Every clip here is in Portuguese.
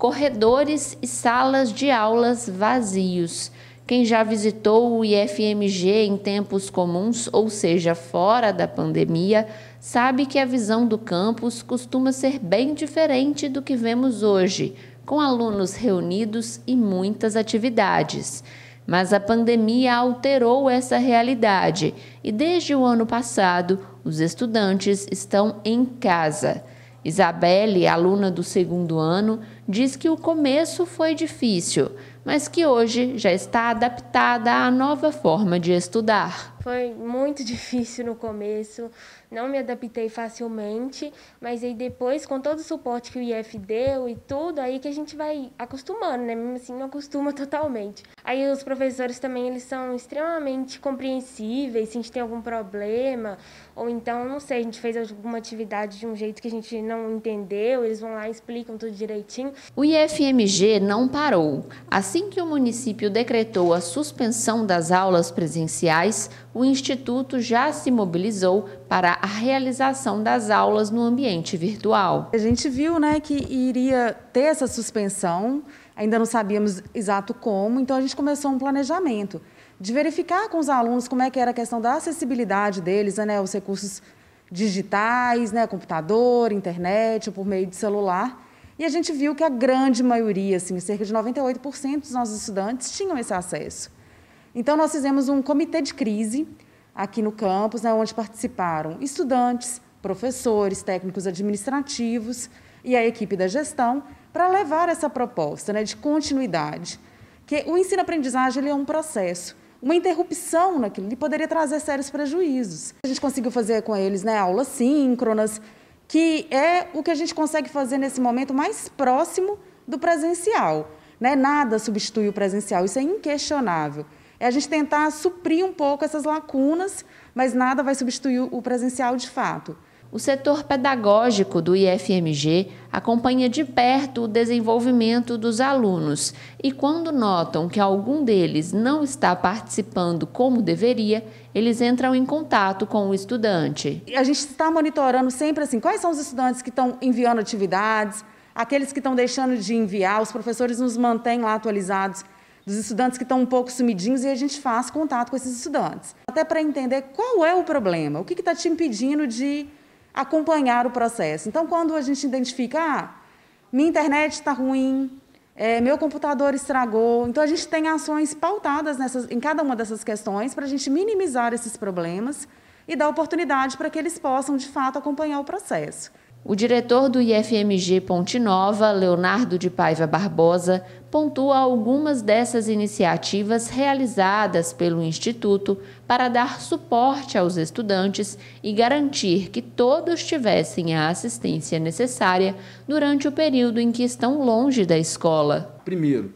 corredores e salas de aulas vazios. Quem já visitou o IFMG em tempos comuns, ou seja, fora da pandemia, sabe que a visão do campus costuma ser bem diferente do que vemos hoje, com alunos reunidos e muitas atividades. Mas a pandemia alterou essa realidade e, desde o ano passado, os estudantes estão em casa. Isabelle, aluna do segundo ano, diz que o começo foi difícil, mas que hoje já está adaptada à nova forma de estudar. Foi muito difícil no começo, não me adaptei facilmente, mas aí depois, com todo o suporte que o IF deu e tudo, aí que a gente vai acostumando, né? Mesmo assim, não acostuma totalmente. Aí os professores também, eles são extremamente compreensíveis, se a gente tem algum problema, ou então, não sei, a gente fez alguma atividade de um jeito que a gente não entendeu, eles vão lá e explicam tudo direitinho. O IFMG não parou. Assim que o município decretou a suspensão das aulas presenciais, o Instituto já se mobilizou para a realização das aulas no ambiente virtual. A gente viu né, que iria ter essa suspensão, ainda não sabíamos exato como, então a gente começou um planejamento de verificar com os alunos como é que era a questão da acessibilidade deles, né, os recursos digitais, né, computador, internet, por meio de celular. E a gente viu que a grande maioria, assim, cerca de 98% dos nossos estudantes tinham esse acesso. Então, nós fizemos um comitê de crise aqui no campus, né, onde participaram estudantes, professores, técnicos administrativos e a equipe da gestão, para levar essa proposta né, de continuidade. Que o ensino-aprendizagem é um processo. Uma interrupção naquilo ali poderia trazer sérios prejuízos. A gente conseguiu fazer com eles né, aulas síncronas, que é o que a gente consegue fazer nesse momento mais próximo do presencial. Né? Nada substitui o presencial, isso é inquestionável é a gente tentar suprir um pouco essas lacunas, mas nada vai substituir o presencial de fato. O setor pedagógico do IFMG acompanha de perto o desenvolvimento dos alunos e, quando notam que algum deles não está participando como deveria, eles entram em contato com o estudante. A gente está monitorando sempre assim: quais são os estudantes que estão enviando atividades, aqueles que estão deixando de enviar, os professores nos mantêm lá atualizados dos estudantes que estão um pouco sumidinhos e a gente faz contato com esses estudantes. Até para entender qual é o problema, o que está te impedindo de acompanhar o processo. Então, quando a gente identifica, ah, minha internet está ruim, é, meu computador estragou, então a gente tem ações pautadas nessas, em cada uma dessas questões para a gente minimizar esses problemas e dar oportunidade para que eles possam, de fato, acompanhar o processo. O diretor do IFMG Ponte Nova, Leonardo de Paiva Barbosa, pontua algumas dessas iniciativas realizadas pelo Instituto para dar suporte aos estudantes e garantir que todos tivessem a assistência necessária durante o período em que estão longe da escola. Primeiro,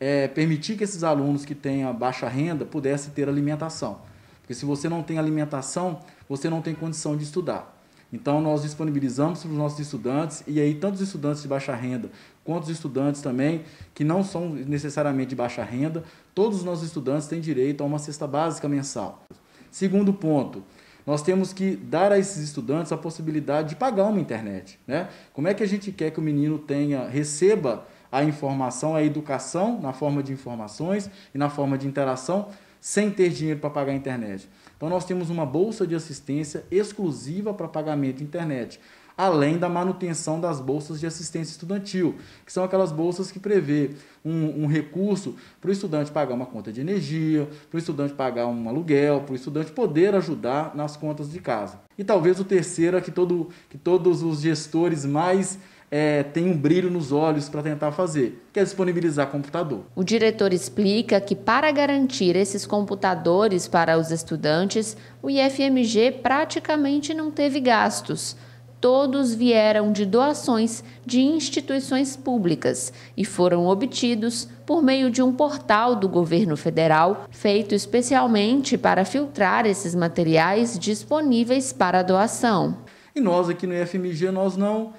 é permitir que esses alunos que têm baixa renda pudessem ter alimentação. Porque se você não tem alimentação, você não tem condição de estudar. Então, nós disponibilizamos para os nossos estudantes, e aí, tanto os estudantes de baixa renda, quanto os estudantes também, que não são necessariamente de baixa renda, todos os nossos estudantes têm direito a uma cesta básica mensal. Segundo ponto, nós temos que dar a esses estudantes a possibilidade de pagar uma internet. Né? Como é que a gente quer que o menino tenha, receba a informação, a educação na forma de informações e na forma de interação, sem ter dinheiro para pagar a internet? Então, nós temos uma bolsa de assistência exclusiva para pagamento de internet, além da manutenção das bolsas de assistência estudantil, que são aquelas bolsas que prevê um, um recurso para o estudante pagar uma conta de energia, para o estudante pagar um aluguel, para o estudante poder ajudar nas contas de casa. E talvez o terceiro é que, todo, que todos os gestores mais é, tem um brilho nos olhos para tentar fazer, que é disponibilizar computador. O diretor explica que, para garantir esses computadores para os estudantes, o IFMG praticamente não teve gastos. Todos vieram de doações de instituições públicas e foram obtidos por meio de um portal do governo federal feito especialmente para filtrar esses materiais disponíveis para doação. E nós aqui no IFMG nós não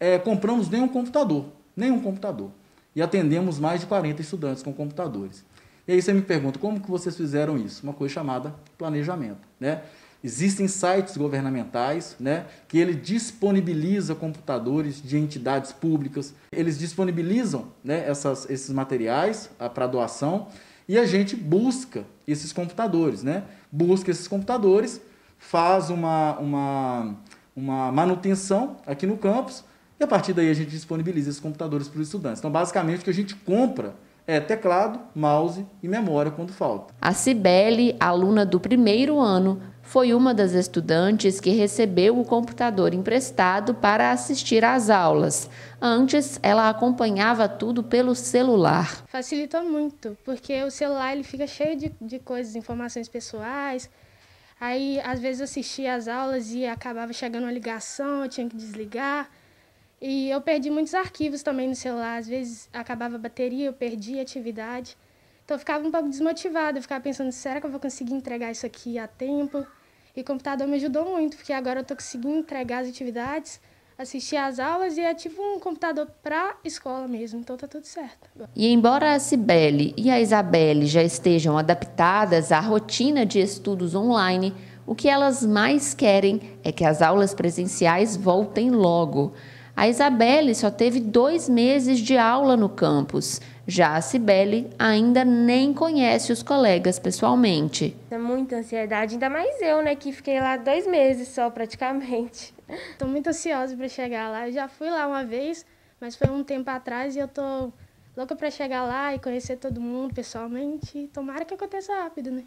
é, compramos nenhum computador, nenhum computador. E atendemos mais de 40 estudantes com computadores. E aí você me pergunta, como que vocês fizeram isso? Uma coisa chamada planejamento. Né? Existem sites governamentais né, que ele disponibiliza computadores de entidades públicas. Eles disponibilizam né, essas, esses materiais ah, para doação e a gente busca esses computadores. Né? Busca esses computadores, faz uma, uma, uma manutenção aqui no campus e a partir daí a gente disponibiliza esses computadores para os estudantes. Então, basicamente, o que a gente compra é teclado, mouse e memória quando falta. A Cibele, aluna do primeiro ano, foi uma das estudantes que recebeu o computador emprestado para assistir às aulas. Antes, ela acompanhava tudo pelo celular. Facilitou muito, porque o celular ele fica cheio de, de coisas, informações pessoais. Aí, às vezes, eu assistia às aulas e acabava chegando uma ligação, eu tinha que desligar. E eu perdi muitos arquivos também no celular. Às vezes, acabava a bateria, eu perdi a atividade. Então, eu ficava um pouco desmotivada, eu ficava pensando, será que eu vou conseguir entregar isso aqui a tempo? E o computador me ajudou muito, porque agora eu estou conseguindo entregar as atividades, assistir às aulas e é tipo um computador para escola mesmo, então tá tudo certo. E embora a Cibele e a Isabelle já estejam adaptadas à rotina de estudos online, o que elas mais querem é que as aulas presenciais voltem logo. A Isabelle só teve dois meses de aula no campus já a Cibele ainda nem conhece os colegas pessoalmente. É muita ansiedade, ainda mais eu, né, que fiquei lá dois meses só praticamente. Estou muito ansiosa para chegar lá. Eu já fui lá uma vez, mas foi um tempo atrás e eu tô louca para chegar lá e conhecer todo mundo pessoalmente. Tomara que aconteça rápido, né?